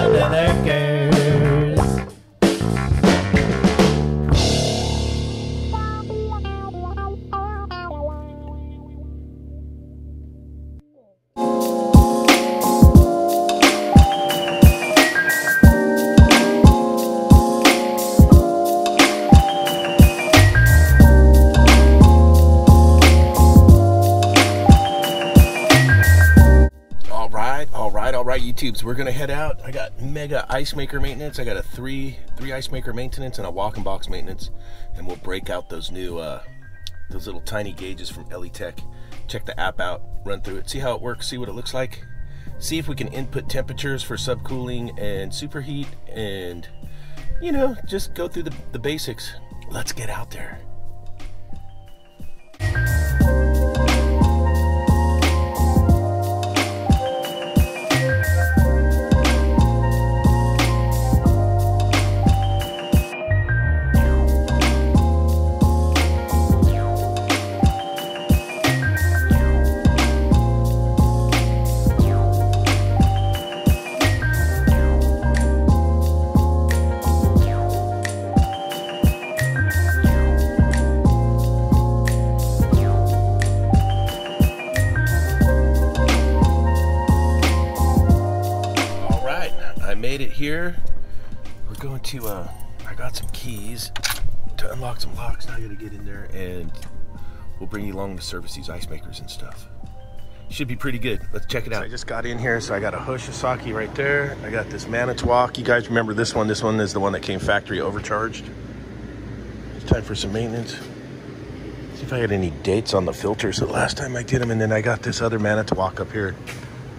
under the curse. Ice maker maintenance. I got a three three ice maker maintenance and a walking box maintenance, and we'll break out those new uh, those little tiny gauges from Elitech. Check the app out, run through it, see how it works, see what it looks like, see if we can input temperatures for subcooling and superheat, and you know, just go through the, the basics. Let's get out there. There and we'll bring you along to service these ice makers and stuff. Should be pretty good. Let's check it out. I just got in here, so I got a Hoshizaki right there. I got this Manitowoc. You guys remember this one? This one is the one that came factory overcharged. It's time for some maintenance. See if I had any dates on the filters the last time I did them. And then I got this other Manitowoc up here.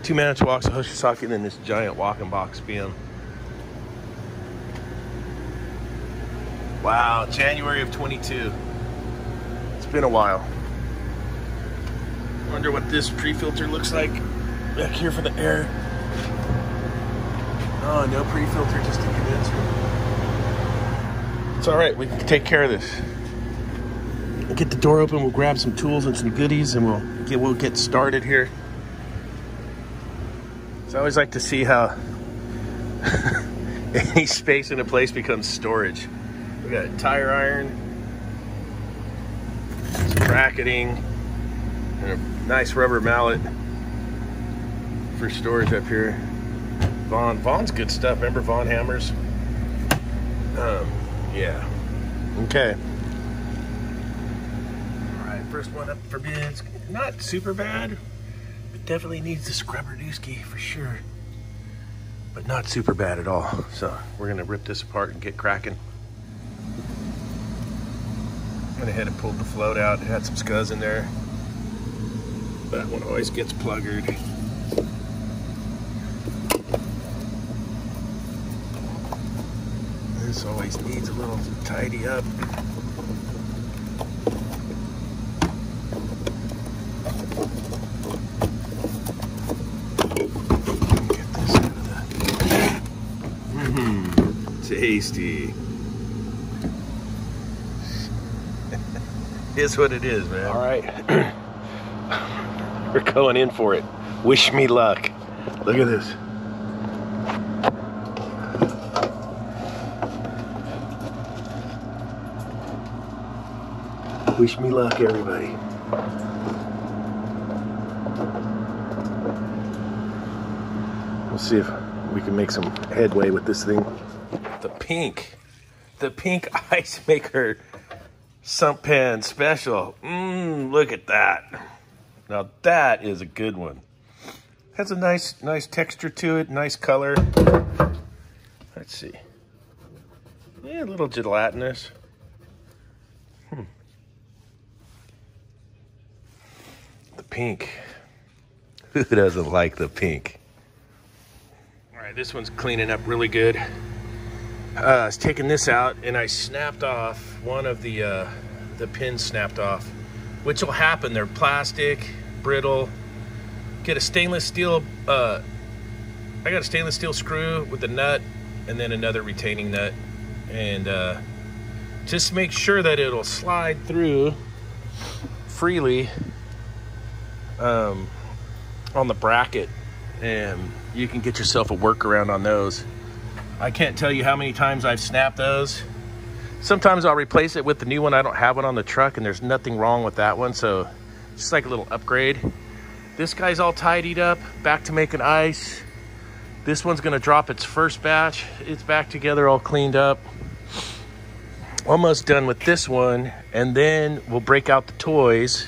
Two Manitowoc's, a Hoshizaki, and then this giant walking box BM. Wow, January of 22. Been a while. Wonder what this pre-filter looks like back here for the air. Oh, no pre-filter just to get condenser. It's all right. We can take care of this. We'll get the door open. We'll grab some tools and some goodies, and we'll get we'll get started here. So I always like to see how any space in a place becomes storage. We got tire iron, bracketing, and a nice rubber mallet for storage up here. Vaughan, Vaughan's good stuff. Remember Vaughan hammers? Um, yeah. Okay. All right, first one up for bids. Not super bad. but definitely needs the scrubber dooski for sure. But not super bad at all. So we're gonna rip this apart and get cracking. Went ahead and pulled the float out. It had some scuzz in there. That one always gets pluggered. This always needs a little tidy up. Get this out of the. Mmm, tasty. Is what it is, man. All right. We're going in for it. Wish me luck. Look at this. Wish me luck, everybody. We'll see if we can make some headway with this thing. The pink, the pink ice maker sump pan special. Mmm, look at that. Now that is a good one. Has a nice, nice texture to it, nice color. Let's see. Yeah, a little gelatinous. Hmm. The pink. Who doesn't like the pink? All right, this one's cleaning up really good. Uh, I was taking this out and I snapped off one of the uh, the pins snapped off, which will happen. They're plastic, brittle. Get a stainless steel. Uh, I got a stainless steel screw with a nut and then another retaining nut, and uh, just make sure that it'll slide through freely um, on the bracket and you can get yourself a workaround on those. I can't tell you how many times I've snapped those. Sometimes I'll replace it with the new one. I don't have one on the truck and there's nothing wrong with that one. So just like a little upgrade. This guy's all tidied up, back to making ice. This one's gonna drop its first batch. It's back together, all cleaned up. Almost done with this one. And then we'll break out the toys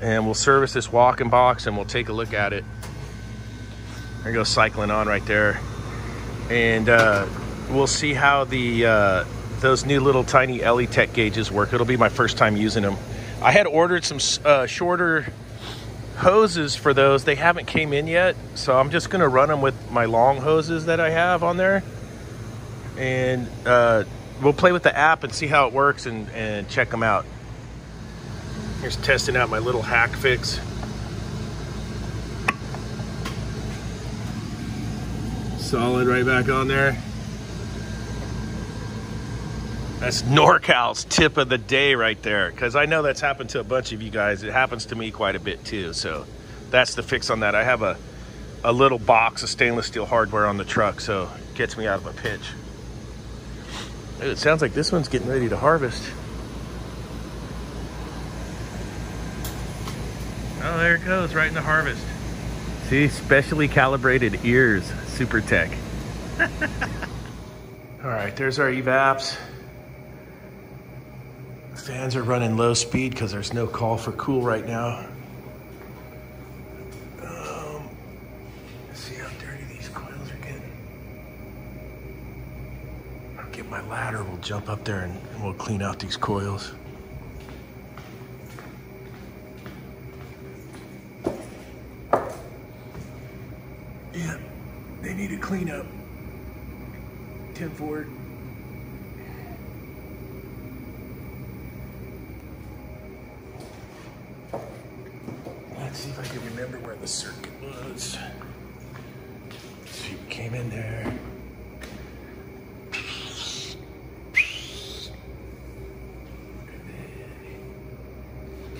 and we'll service this walking box and we'll take a look at it. There goes cycling on right there. And uh, we'll see how the uh, those new little tiny Tech gauges work. It'll be my first time using them. I had ordered some uh, shorter hoses for those. They haven't came in yet, so I'm just gonna run them with my long hoses that I have on there. And uh, we'll play with the app and see how it works and, and check them out. Here's testing out my little hack fix. Solid right back on there. That's NorCal's tip of the day right there. Because I know that's happened to a bunch of you guys. It happens to me quite a bit too. So that's the fix on that. I have a, a little box of stainless steel hardware on the truck. So it gets me out of a pinch. It sounds like this one's getting ready to harvest. Oh, there it goes, right in the harvest. See, specially calibrated ears, Super Tech. All right, there's our evaps. Fans are running low speed because there's no call for cool right now. Um, see how dirty these coils are getting. I'll get my ladder, we'll jump up there and, and we'll clean out these coils. Yeah, they need a cleanup. 10 forward. Let's see if I can remember where the circuit was. See what came in there.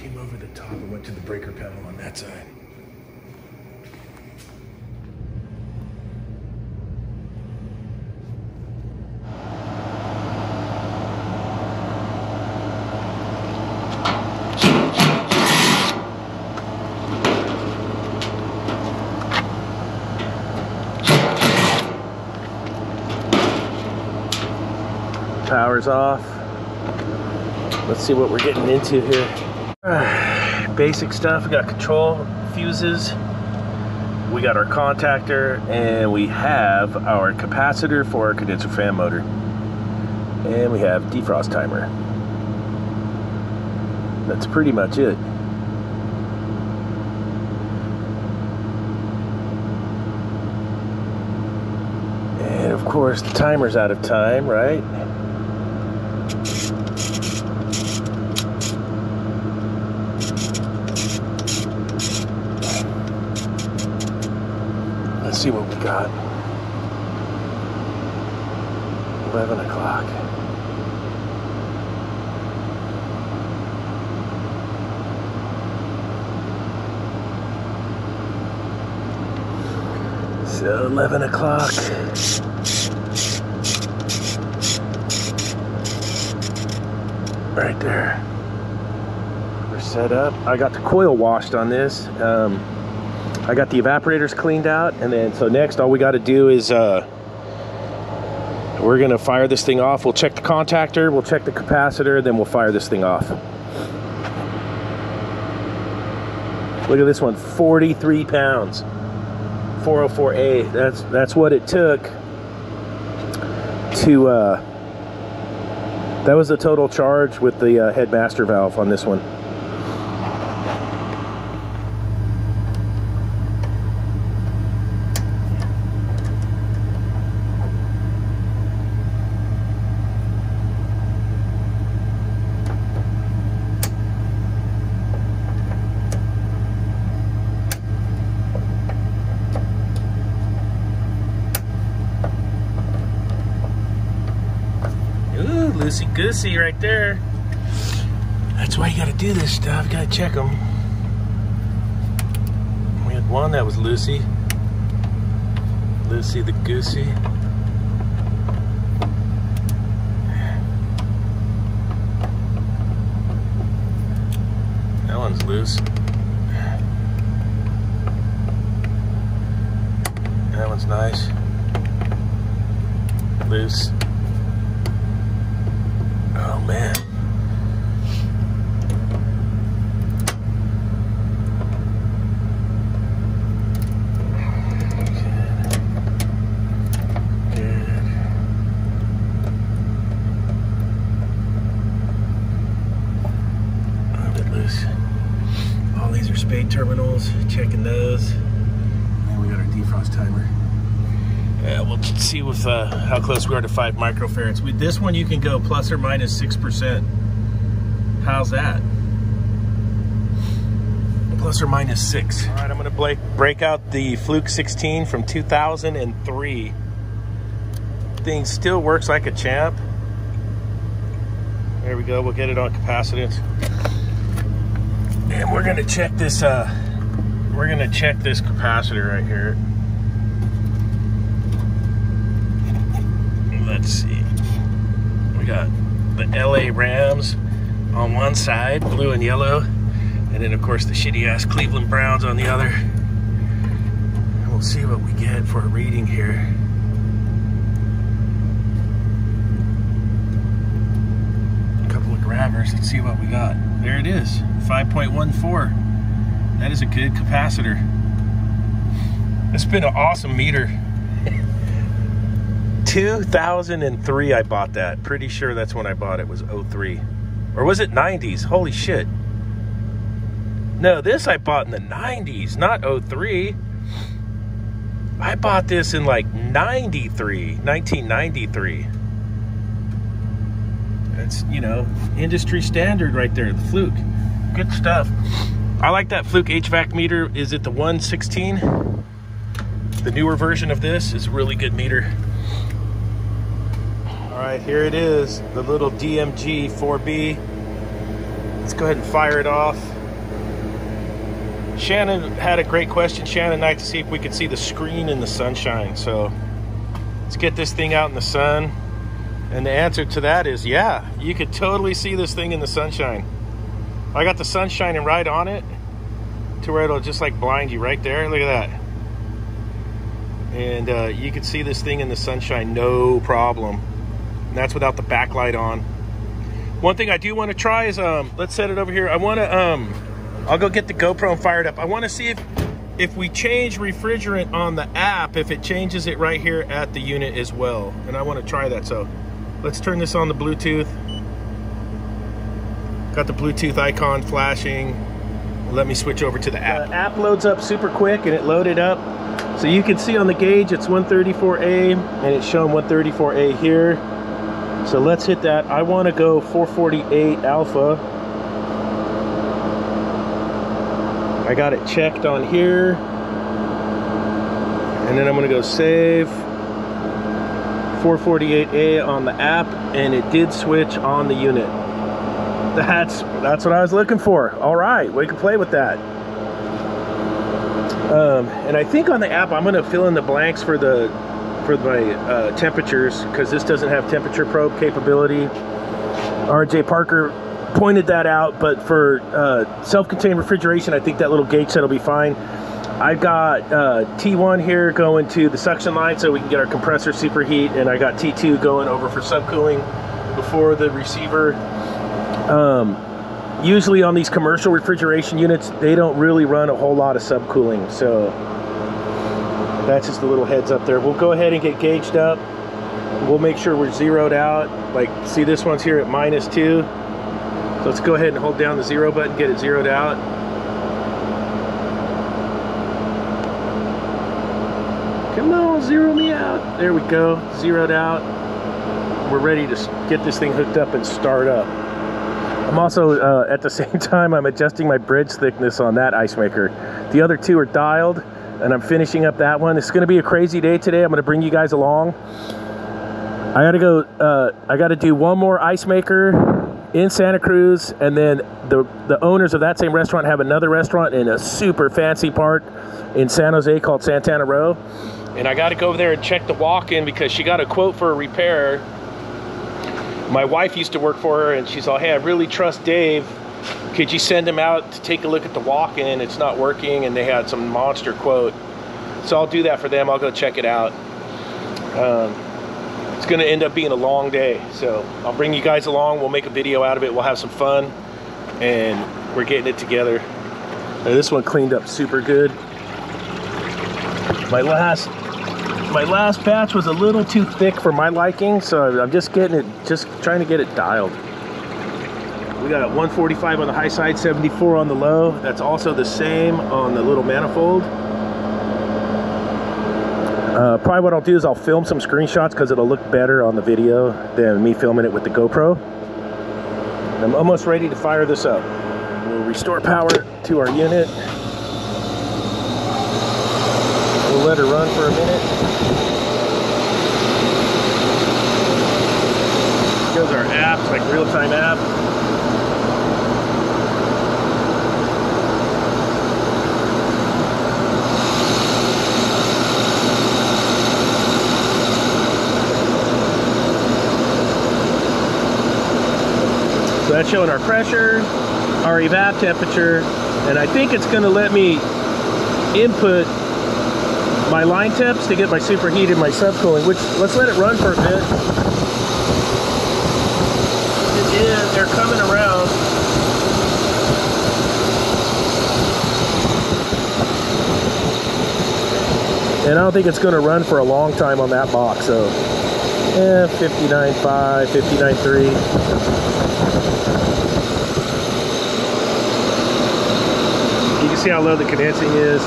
Came over the top and went to the breaker panel on that side. Power's off. Let's see what we're getting into here. Basic stuff, we got control fuses, we got our contactor, and we have our capacitor for our condenser fan motor. And we have defrost timer. That's pretty much it. And of course the timer's out of time, right? See what we got. 11 o'clock. So 11 o'clock. Right there. We're set up. I got the coil washed on this. Um, I got the evaporators cleaned out and then so next all we got to do is uh, we're gonna fire this thing off we'll check the contactor we'll check the capacitor then we'll fire this thing off look at this one 43 pounds 404A that's that's what it took to uh, that was the total charge with the uh, headmaster valve on this one goosey right there. That's why you gotta do this stuff. Gotta check them. We had one that was Lucy. Lucy the Goosey. That one's loose. That one's nice. Loose. Oh man. All these are spade terminals, checking those. And we got our defrost timer. We'll see with uh, how close we are to five microfarads. With this one, you can go plus or minus 6%. How's that? Plus or minus six. All right, I'm gonna break out the Fluke 16 from 2003. Thing still works like a champ. There we go, we'll get it on capacitance. And we're gonna check this, uh, we're gonna check this capacitor right here. Let's see. We got the LA Rams on one side, blue and yellow, and then of course the shitty ass Cleveland Browns on the other. And we'll see what we get for a reading here. A couple of grabbers, let's see what we got. There it is, 5.14. That is a good capacitor. It's been an awesome meter. 2003 I bought that. Pretty sure that's when I bought it was 03. Or was it 90s? Holy shit. No, this I bought in the 90s, not 03. I bought this in like 93, 1993. That's, you know, industry standard right there, the Fluke. Good stuff. I like that Fluke HVAC meter. Is it the 116? The newer version of this is really good meter. All right, here it is, the little DMG 4B. Let's go ahead and fire it off. Shannon had a great question, Shannon to see if we could see the screen in the sunshine. So let's get this thing out in the sun. And the answer to that is yeah, you could totally see this thing in the sunshine. I got the sun shining right on it to where it'll just like blind you right there. Look at that. And uh, you could see this thing in the sunshine, no problem. And that's without the backlight on. One thing I do want to try is, um, let's set it over here. I want to, um, I'll go get the GoPro and fire it up. I want to see if, if we change refrigerant on the app, if it changes it right here at the unit as well. And I want to try that. So let's turn this on the Bluetooth. Got the Bluetooth icon flashing. Let me switch over to the app. The app loads up super quick and it loaded up. So you can see on the gauge it's 134A and it's showing 134A here. So let's hit that. I want to go 448 alpha. I got it checked on here. And then I'm going to go save 448A on the app and it did switch on the unit. That's that's what I was looking for. All right, we can play with that. Um, and I think on the app I'm going to fill in the blanks for the for my uh, temperatures because this doesn't have temperature probe capability. RJ Parker pointed that out, but for uh, self-contained refrigeration, I think that little gauge set will be fine. I've got uh, T1 here going to the suction line so we can get our compressor superheat, and I got T2 going over for subcooling before the receiver. Um, usually on these commercial refrigeration units, they don't really run a whole lot of subcooling, so that's just a little heads up there. We'll go ahead and get gauged up. We'll make sure we're zeroed out. Like, see this one's here at minus two. So let's go ahead and hold down the zero button, get it zeroed out. Come on, zero me out. There we go, zeroed out. We're ready to get this thing hooked up and start up. I'm also, uh, at the same time, I'm adjusting my bridge thickness on that ice maker. The other two are dialed, and I'm finishing up that one. It's gonna be a crazy day today. I'm gonna bring you guys along. I gotta go, uh, I gotta do one more ice maker in Santa Cruz, and then the the owners of that same restaurant have another restaurant in a super fancy part in San Jose called Santana Row. and I got to go over there and check the walk-in because she got a quote for a repair. My wife used to work for her, and she's all, "Hey, I really trust Dave. Could you send them out to take a look at the walk-in? It's not working." And they had some monster quote, so I'll do that for them. I'll go check it out. Um, it's going to end up being a long day, so I'll bring you guys along. We'll make a video out of it. We'll have some fun, and we're getting it together. Now, this one cleaned up super good. My last my last batch was a little too thick for my liking, so I'm just getting it, just trying to get it dialed. We got 145 on the high side, 74 on the low. That's also the same on the little manifold. Uh, probably what I'll do is I'll film some screenshots because it'll look better on the video than me filming it with the GoPro. I'm almost ready to fire this up. We'll restore power to our unit. We'll let her run for a minute. Our app, like real-time app. So that's showing our pressure, our evap temperature, and I think it's gonna let me input my line temps to get my superheat and my subcooling, which let's let it run for a bit. It is, they're coming around. And I don't think it's gonna run for a long time on that box, so yeah, 59.5, 59.3. You can see how low the condensing is.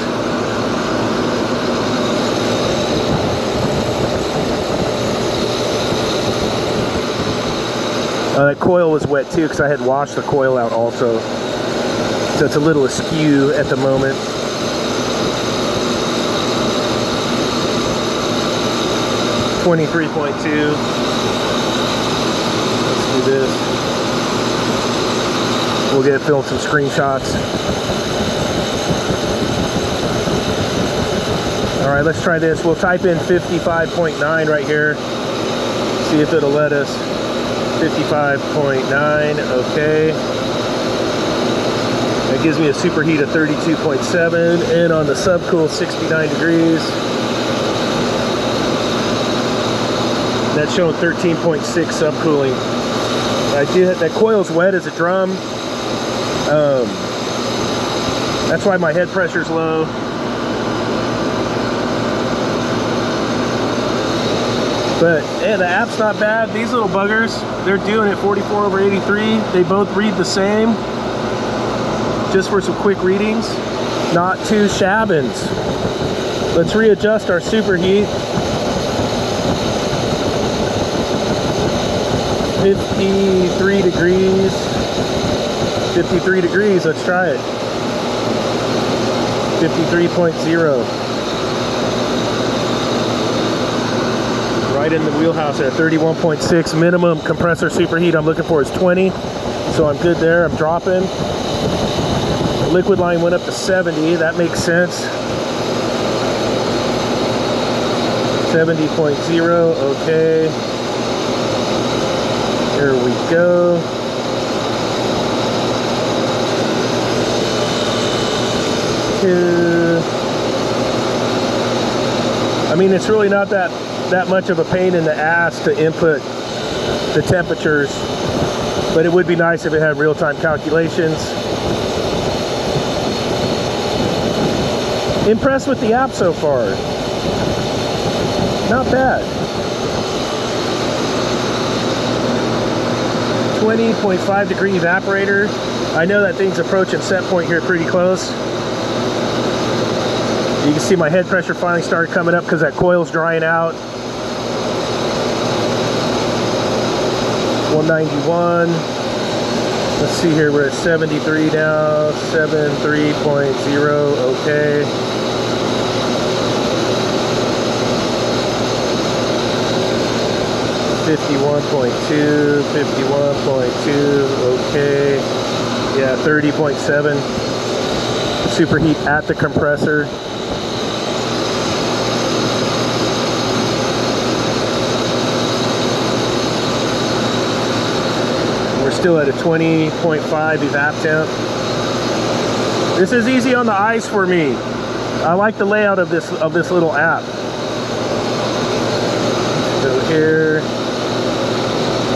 Uh, that coil was wet too because I had washed the coil out also. So it's a little askew at the moment. Twenty-three point two. Let's do this. We'll get filmed some screenshots. All right, let's try this. We'll type in 55.9 right here. See if it'll let us. 55.9, okay. That gives me a superheat of 32.7 and on the subcool 69 degrees. That's showing 13.6 subcooling. I did, that coil's wet as a drum. Um, that's why my head pressure's low. But yeah, the app's not bad. These little buggers, they're doing it 44 over 83. They both read the same. Just for some quick readings. Not two shabbins. Let's readjust our superheat. 53 degrees. 53 degrees, let's try it. 53.0. right in the wheelhouse at 31.6 minimum compressor superheat. I'm looking for is 20 so I'm good there. I'm dropping. The liquid line went up to 70 that makes sense. 70.0 okay. Here we go. Two. I mean it's really not that that much of a pain in the ass to input the temperatures, but it would be nice if it had real-time calculations. Impressed with the app so far. Not bad. 20.5 degree evaporator. I know that thing's approaching set point here pretty close. You can see my head pressure finally started coming up because that coil's drying out. 191. Let's see here, we're at 73 now, 73.0, okay. Fifty-one point two, fifty-one point two, okay. Yeah, thirty point seven. Superheat at the compressor. Still at a 20.5 evap temp. This is easy on the ice for me. I like the layout of this of this little app. So here,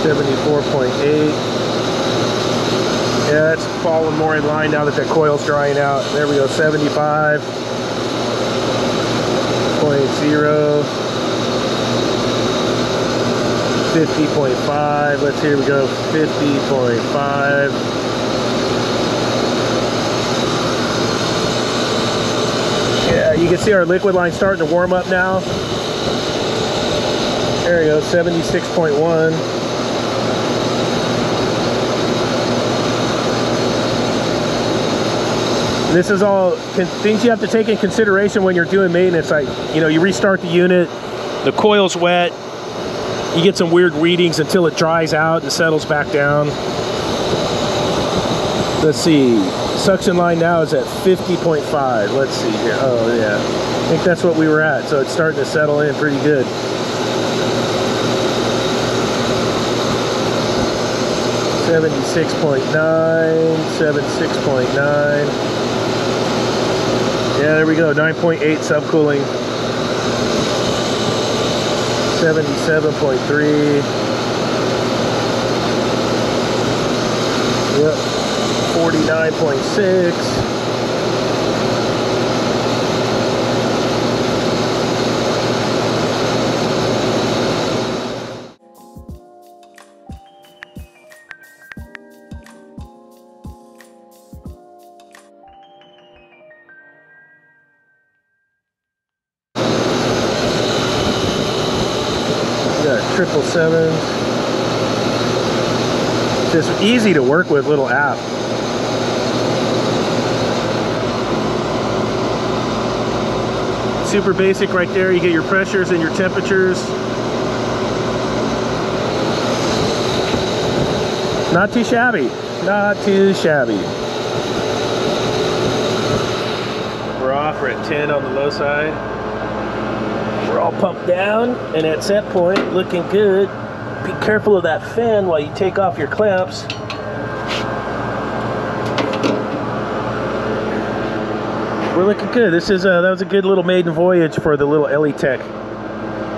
74.8. Yeah, it's falling more in line now that the coil's drying out. There we go, 75. 0.0. 50.5. Let's here we go, 50.5. Yeah, you can see our liquid line starting to warm up now. There we go, 76.1. This is all things you have to take in consideration when you're doing maintenance. Like, you know, you restart the unit, the coil's wet, you get some weird readings until it dries out and settles back down. Let's see, suction line now is at 50.5. Let's see here. Oh, yeah. I think that's what we were at. So it's starting to settle in pretty good. Seventy-six point nine, seventy-six point nine. Yeah, there we go. Nine point eight subcooling. 77.3 Yep, 49.6 to work with little app. Super basic right there. You get your pressures and your temperatures. Not too shabby. Not too shabby. We're off. We're at 10 on the low side. We're all pumped down and at set point, looking good. Be careful of that fin while you take off your clamps. We're looking good. This is a, that was a good little maiden voyage for the little Elitech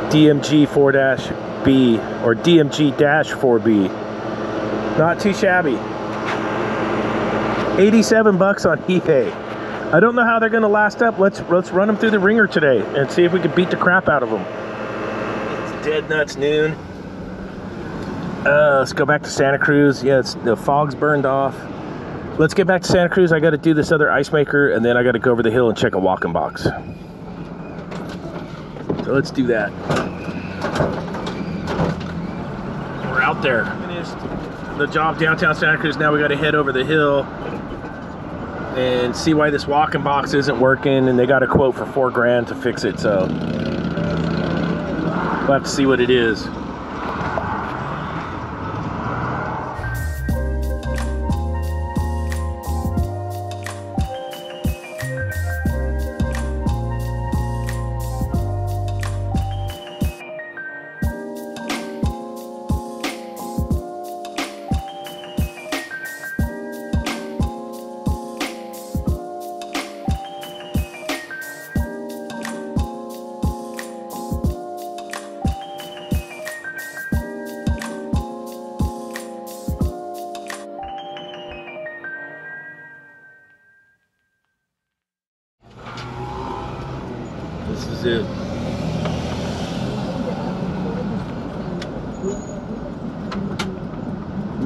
DMG 4-B or DMG-4B. Not too shabby. 87 bucks on eBay. I don't know how they're going to last up. Let's let's run them through the ringer today and see if we can beat the crap out of them. It's dead nuts noon. Uh, let's go back to Santa Cruz. Yeah, the fog's burned off. Let's get back to Santa Cruz. I got to do this other ice maker, and then I got to go over the hill and check a walking box. So let's do that. We're out there. Finished the job downtown Santa Cruz. Now we got to head over the hill and see why this walking box isn't working and they got a quote for four grand to fix it so we'll have to see what it is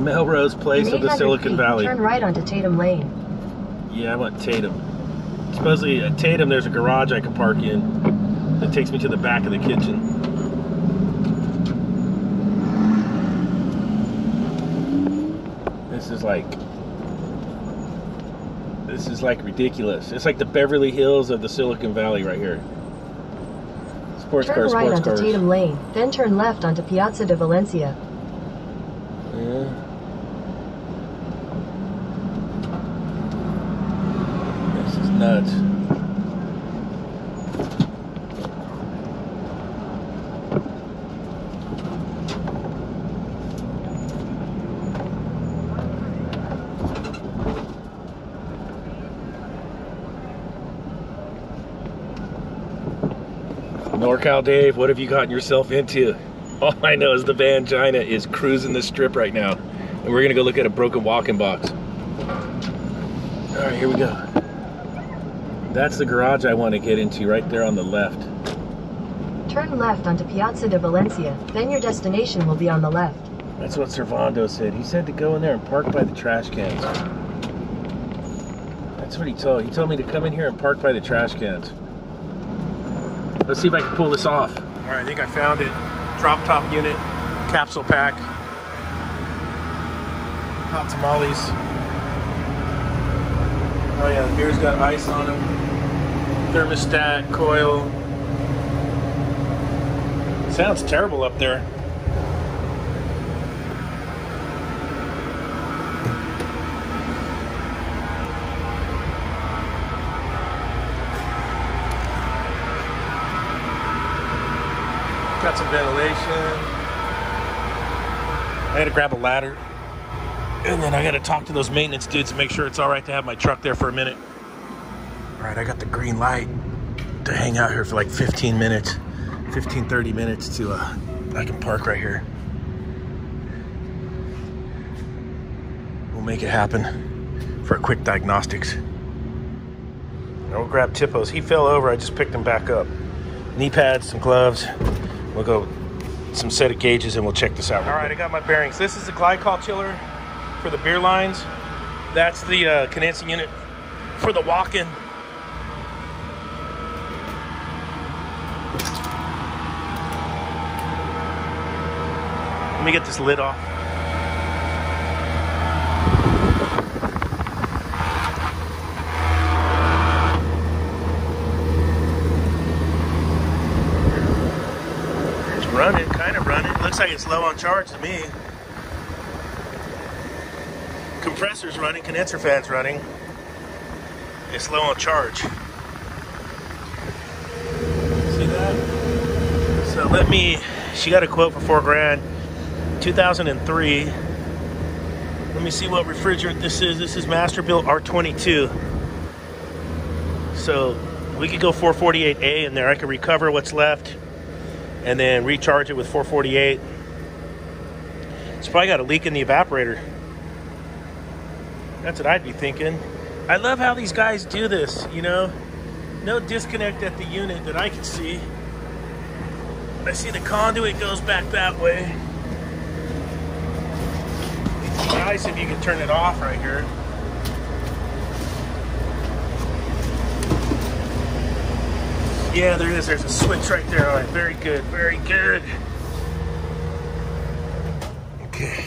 Melrose Place of the Silicon feet, Valley Turn right onto Tatum Lane. Yeah, I want Tatum. Supposedly at Tatum there's a garage I can park in that takes me to the back of the kitchen. This is like this is like ridiculous. It's like the Beverly Hills of the Silicon Valley right here. Sports Turn cars, right sports onto cars. Tatum Lane, then turn left onto Piazza de Valencia. Yeah. This is nuts. NorCal Dave, what have you gotten yourself into? All I know is the Van Gina is cruising the strip right now. And we're gonna go look at a broken walk-in box. All right, here we go. That's the garage I want to get into right there on the left. Turn left onto Piazza de Valencia, then your destination will be on the left. That's what Servando said. He said to go in there and park by the trash cans. That's what he told. He told me to come in here and park by the trash cans. Let's see if I can pull this off. All right, I think I found it. Drop top unit, capsule pack, hot tamales. Oh yeah, the beer's got ice on them. Thermostat, coil. Sounds terrible up there. Some ventilation. I gotta grab a ladder. And then I gotta talk to those maintenance dudes to make sure it's all right to have my truck there for a minute. All right, I got the green light to hang out here for like 15 minutes, 15, 30 minutes to, uh, I can park right here. We'll make it happen for a quick diagnostics. And we'll grab Tippo's. He fell over, I just picked him back up. Knee pads, some gloves. We'll go some set of gauges and we'll check this out. All right, I got my bearings. This is the glycol chiller for the beer lines. That's the uh, condensing unit for the walk-in. Let me get this lid off. It's running, kind of running. Looks like it's low on charge to me. Compressor's running, condenser fan's running. It's low on charge. See that? So let me, she got a quote for four grand, 2003. Let me see what refrigerant this is. This is Master-Bilt R22. So we could go 448A in there. I could recover what's left and then recharge it with 448. It's probably got a leak in the evaporator. That's what I'd be thinking. I love how these guys do this, you know? No disconnect at the unit that I can see. I see the conduit goes back that way. Nice if you can turn it off right here. Yeah, there is. There's a switch right there. All right, very good, very good. Okay.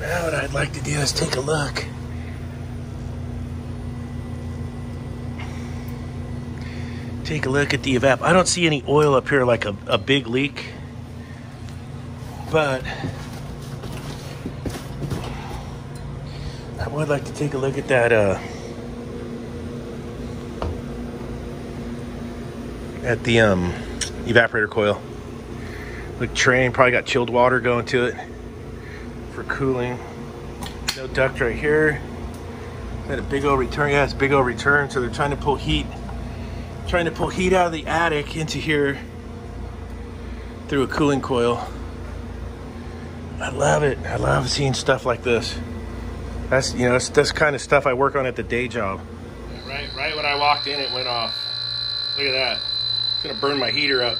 Now what I'd like to do is take a look. Take a look at the evap. I don't see any oil up here like a, a big leak. But I would like to take a look at that uh at the um evaporator coil. The train probably got chilled water going to it for cooling. No duct right here. Got a big old return. Yeah, it's big old return. So they're trying to pull heat, trying to pull heat out of the attic into here through a cooling coil. I love it. I love seeing stuff like this. That's you know, that's this kind of stuff I work on at the day job. Right, right when I walked in, it went off. Look at that. Gonna burn my heater up.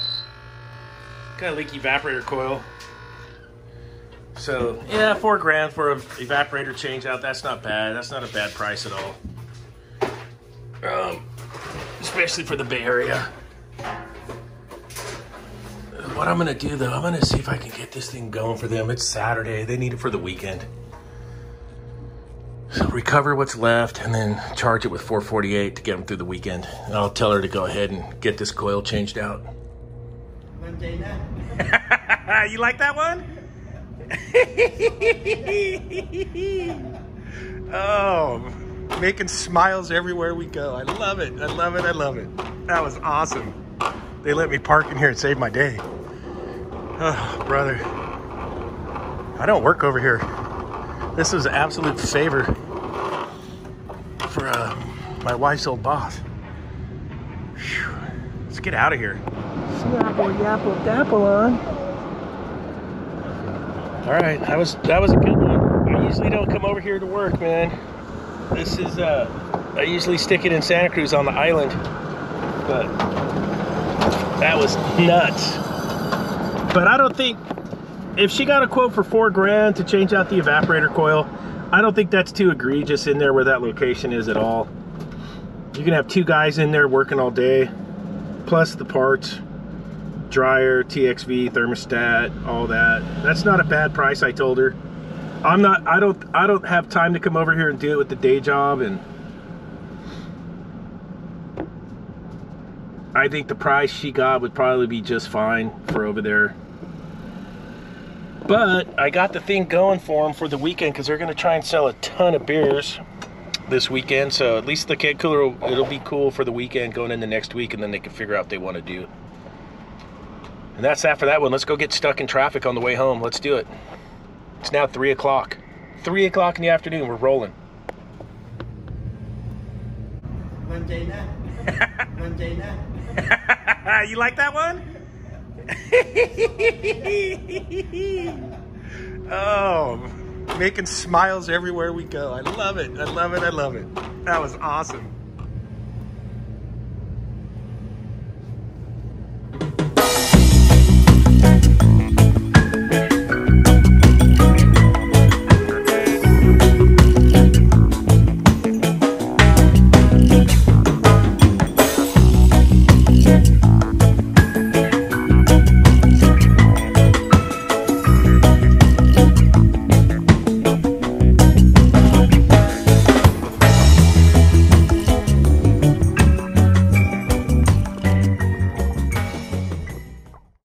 Got a leaky evaporator coil. So yeah, four grand for an evaporator change out. That's not bad. That's not a bad price at all. Um, especially for the Bay Area. What I'm gonna do though, I'm gonna see if I can get this thing going for them. It's Saturday. They need it for the weekend. So recover what's left and then charge it with 448 to get them through the weekend. And I'll tell her to go ahead and get this coil changed out. Monday night. you like that one? oh, making smiles everywhere we go. I love it. I love it. I love it. That was awesome. They let me park in here and save my day. Oh, brother. I don't work over here. This an absolute favor for uh, my wife's old boss. Let's get out of here. Snapple, yapple, dapple on. All right, that was that was a good one. I usually don't come over here to work, man. This is uh, I usually stick it in Santa Cruz on the island, but that was nuts. But I don't think if she got a quote for four grand to change out the evaporator coil, I don't think that's too egregious in there where that location is at all. You can have two guys in there working all day, plus the parts, dryer, TXV, thermostat, all that. That's not a bad price, I told her. I'm not, I don't, I don't have time to come over here and do it with the day job and I think the price she got would probably be just fine for over there. But I got the thing going for them for the weekend because they're going to try and sell a ton of beers this weekend. So at least the keg cooler, will, it'll be cool for the weekend going into next week and then they can figure out what they want to do. And that's that for that one. Let's go get stuck in traffic on the way home. Let's do it. It's now 3 o'clock. 3 o'clock in the afternoon. We're rolling. Monday night. Monday night. you like that one? Oh, making smiles everywhere we go. I love it. I love it. I love it. That was awesome.